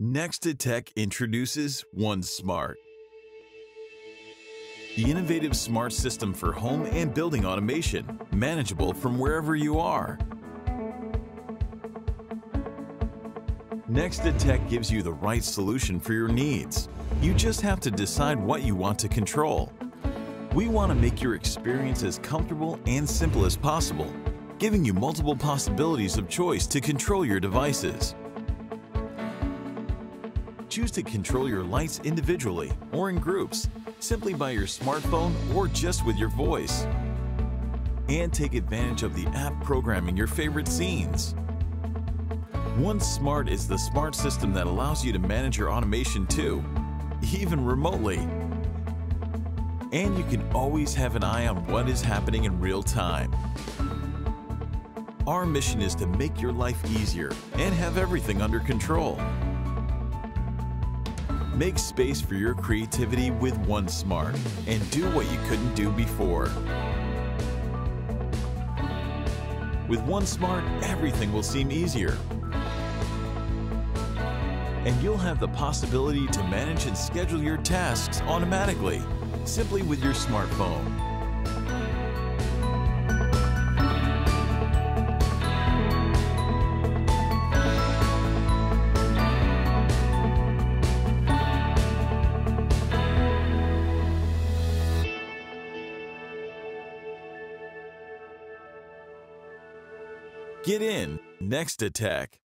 Nexta Tech introduces OneSmart, the innovative smart system for home and building automation, manageable from wherever you are. Nexta Tech gives you the right solution for your needs. You just have to decide what you want to control. We want to make your experience as comfortable and simple as possible, giving you multiple possibilities of choice to control your devices. Choose to control your lights individually or in groups, simply by your smartphone or just with your voice. And take advantage of the app programming your favorite scenes. OneSmart is the smart system that allows you to manage your automation too, even remotely. And you can always have an eye on what is happening in real time. Our mission is to make your life easier and have everything under control. Make space for your creativity with OneSmart and do what you couldn't do before. With OneSmart, everything will seem easier. And you'll have the possibility to manage and schedule your tasks automatically, simply with your smartphone. Get in Nexta Tech.